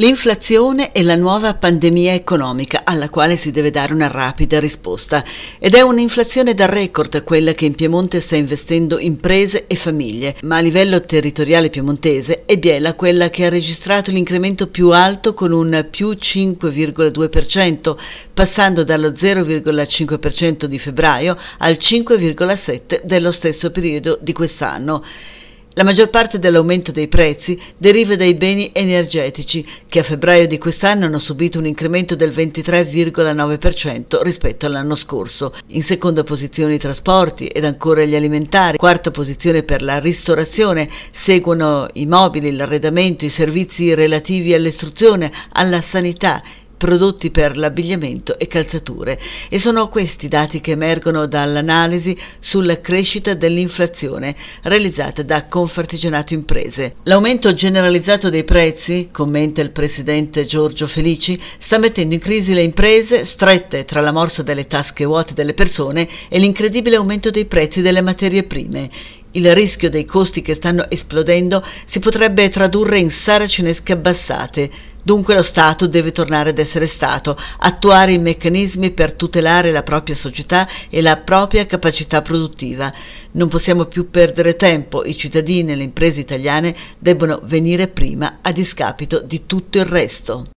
L'inflazione è la nuova pandemia economica alla quale si deve dare una rapida risposta ed è un'inflazione da record quella che in Piemonte sta investendo imprese e famiglie, ma a livello territoriale piemontese è Biella quella che ha registrato l'incremento più alto con un più 5,2%, passando dallo 0,5% di febbraio al 5,7% dello stesso periodo di quest'anno. La maggior parte dell'aumento dei prezzi deriva dai beni energetici, che a febbraio di quest'anno hanno subito un incremento del 23,9% rispetto all'anno scorso. In seconda posizione i trasporti ed ancora gli alimentari. Quarta posizione per la ristorazione. Seguono i mobili, l'arredamento, i servizi relativi all'istruzione, alla sanità prodotti per l'abbigliamento e calzature e sono questi dati che emergono dall'analisi sulla crescita dell'inflazione realizzata da Confartigianato Imprese. L'aumento generalizzato dei prezzi, commenta il presidente Giorgio Felici, sta mettendo in crisi le imprese strette tra la morsa delle tasche vuote delle persone e l'incredibile aumento dei prezzi delle materie prime. Il rischio dei costi che stanno esplodendo si potrebbe tradurre in saracinesche abbassate, Dunque lo Stato deve tornare ad essere Stato, attuare i meccanismi per tutelare la propria società e la propria capacità produttiva. Non possiamo più perdere tempo, i cittadini e le imprese italiane debbono venire prima a discapito di tutto il resto.